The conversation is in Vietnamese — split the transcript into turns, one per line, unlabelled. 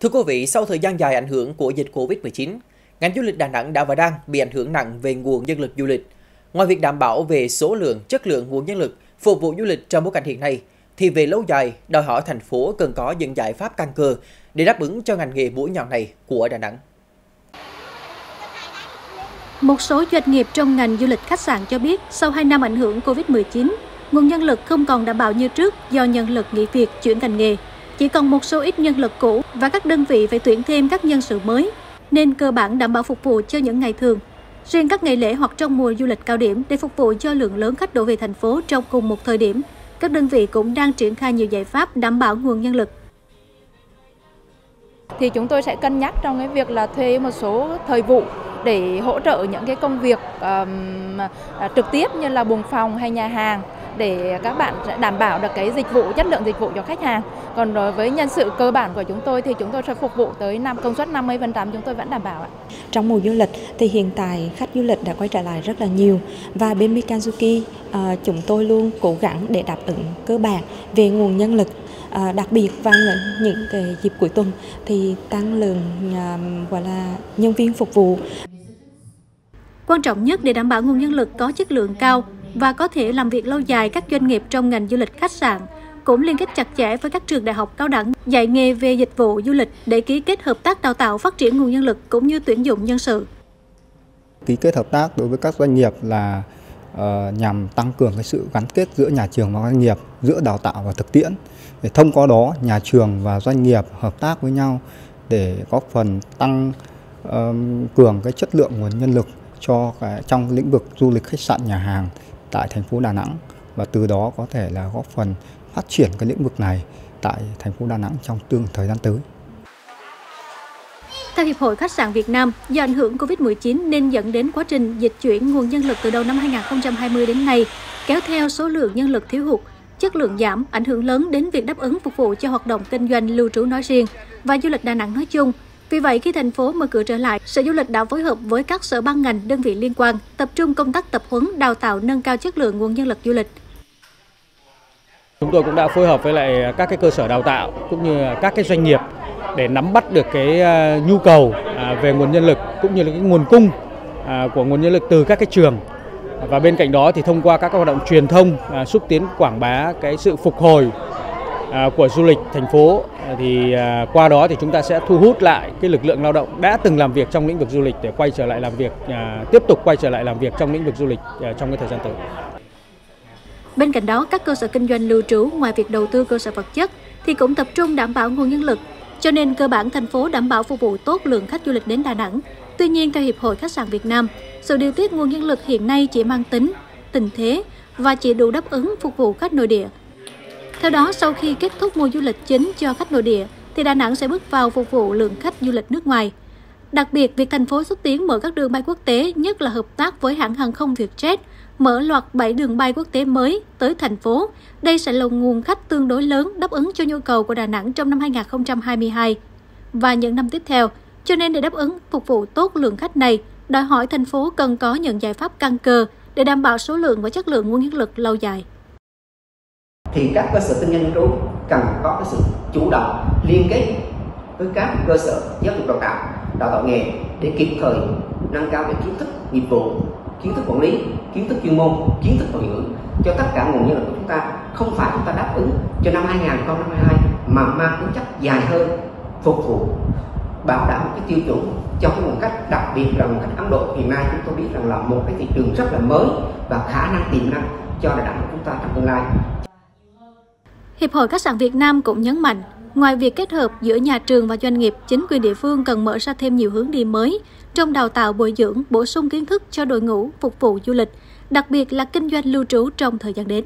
Thưa quý vị, sau thời gian dài ảnh hưởng của dịch Covid-19, ngành du lịch Đà Nẵng đã và đang bị ảnh hưởng nặng về nguồn nhân lực du lịch. Ngoài việc đảm bảo về số lượng, chất lượng nguồn nhân lực phục vụ du lịch trong bối cảnh hiện nay, thì về lâu dài, đòi hỏi thành phố cần có những giải pháp căn cơ để đáp ứng cho ngành nghề mũi nhọn này của Đà Nẵng.
Một số doanh nghiệp trong ngành du lịch khách sạn cho biết, sau 2 năm ảnh hưởng Covid-19, nguồn nhân lực không còn đảm bảo như trước do nhân lực nghỉ việc chuyển ngành nghề. Chỉ còn một số ít nhân lực cũ và các đơn vị phải tuyển thêm các nhân sự mới, nên cơ bản đảm bảo phục vụ cho những ngày thường. Riêng các ngày lễ hoặc trong mùa du lịch cao điểm để phục vụ cho lượng lớn khách đổ về thành phố trong cùng một thời điểm, các đơn vị cũng đang triển khai nhiều giải pháp đảm bảo nguồn nhân lực.
Thì chúng tôi sẽ cân nhắc trong cái việc là thuê một số thời vụ để hỗ trợ những cái công việc um, trực tiếp như là buồng phòng hay nhà hàng để các bạn sẽ đảm bảo được cái dịch vụ chất lượng dịch vụ cho khách hàng. Còn đối với nhân sự cơ bản của chúng tôi thì chúng tôi sẽ phục vụ tới năm công suất 50% chúng tôi vẫn đảm bảo ạ.
Trong mùa du lịch thì hiện tại khách du lịch đã quay trở lại rất là nhiều và bên Mikazuki uh, chúng tôi luôn cố gắng để đáp ứng cơ bản về nguồn nhân lực À, đặc biệt vào những, những cái dịp cuối tuần thì tăng lượng à, gọi là nhân viên phục vụ.
Quan trọng nhất để đảm bảo nguồn nhân lực có chất lượng cao và có thể làm việc lâu dài các doanh nghiệp trong ngành du lịch khách sạn cũng liên kết chặt chẽ với các trường đại học cao đẳng dạy nghề về dịch vụ du lịch để ký kết hợp tác đào tạo phát triển nguồn nhân lực cũng như tuyển dụng nhân sự.
Ký kết hợp tác đối với các doanh nghiệp là uh, nhằm tăng cường cái sự gắn kết giữa nhà trường và doanh nghiệp, giữa đào tạo và thực tiễn. Để thông qua đó nhà trường và doanh nghiệp hợp tác với nhau để góp phần tăng uh, cường cái chất lượng nguồn nhân lực cho cái, trong lĩnh vực du lịch khách sạn nhà hàng tại thành phố Đà Nẵng và từ đó có thể là góp phần phát triển cái lĩnh vực này tại thành phố Đà Nẵng trong tương thời gian tới.
Theo Hiệp hội Khách sạn Việt Nam, do ảnh hưởng Covid-19 nên dẫn đến quá trình dịch chuyển nguồn nhân lực từ đầu năm 2020 đến nay, kéo theo số lượng nhân lực thiếu hụt, chất lượng giảm, ảnh hưởng lớn đến việc đáp ứng phục vụ cho hoạt động kinh doanh lưu trú nói riêng và du lịch Đà Nẵng nói chung. Vì vậy, khi thành phố mở cửa trở lại, Sở Du lịch đã phối hợp với các sở ban ngành, đơn vị liên quan, tập trung công tác tập huấn, đào tạo nâng cao chất lượng nguồn nhân lực du lịch.
Chúng tôi cũng đã phối hợp với lại các cái cơ sở đào tạo cũng như các cái doanh nghiệp để nắm bắt được cái à, nhu cầu à, về nguồn nhân lực cũng như là cái nguồn cung à, của nguồn nhân lực từ các cái trường và bên cạnh đó thì thông qua các hoạt động truyền thông xúc tiến quảng bá cái sự phục hồi À, của du lịch thành phố à, thì à, qua đó thì chúng ta sẽ thu hút lại cái lực lượng lao động đã từng làm việc trong lĩnh vực du lịch để quay trở lại làm việc tiếp tục quay trở lại làm việc trong lĩnh vực du lịch trong cái thời gian tới.
Bên cạnh đó, các cơ sở kinh doanh lưu trú ngoài việc đầu tư cơ sở vật chất thì cũng tập trung đảm bảo nguồn nhân lực. Cho nên cơ bản thành phố đảm bảo phục vụ tốt lượng khách du lịch đến Đà Nẵng. Tuy nhiên, theo Hiệp hội Khách sạn Việt Nam, sự điều tiết nguồn nhân lực hiện nay chỉ mang tính, tình thế và chỉ đủ đáp ứng phục vụ khách nội địa. Theo đó, sau khi kết thúc mùa du lịch chính cho khách nội địa, thì Đà Nẵng sẽ bước vào phục vụ lượng khách du lịch nước ngoài. Đặc biệt, việc thành phố xúc tiến mở các đường bay quốc tế, nhất là hợp tác với hãng hàng không Vietjet, mở loạt 7 đường bay quốc tế mới tới thành phố. Đây sẽ là nguồn khách tương đối lớn đáp ứng cho nhu cầu của Đà Nẵng trong năm 2022 và những năm tiếp theo. Cho nên để đáp ứng phục vụ tốt lượng khách này, đòi hỏi thành phố cần có những giải pháp căn cơ để đảm bảo số lượng và chất lượng nguồn nhân lực lâu dài.
Thì các cơ sở kinh doanh trú cần có cái sự chủ động liên kết với các cơ sở giáo dục đào tạo, đào tạo nghề để kịp thời nâng cao về kiến thức, nghiệp vụ kiến thức quản lý kiến thức chuyên môn kiến thức ngoại ngữ cho tất cả nguồn nhân lực của chúng ta không phải chúng ta đáp ứng cho năm 2022 mà mang tính chất dài hơn phục vụ bảo đảm cái tiêu chuẩn cho cái nguồn cách đặc biệt là nguồn cách Ấn Độ hiện nay chúng tôi biết rằng là một cái thị trường rất là mới và khả năng tiềm năng cho Đà Nẵng của chúng ta trong tương lai.
Hiệp hội Khách sạn Việt Nam cũng nhấn mạnh Ngoài việc kết hợp giữa nhà trường và doanh nghiệp, chính quyền địa phương cần mở ra thêm nhiều hướng đi mới trong đào tạo bồi dưỡng, bổ sung kiến thức cho đội ngũ phục vụ du lịch, đặc biệt là kinh doanh lưu trú trong thời gian đến.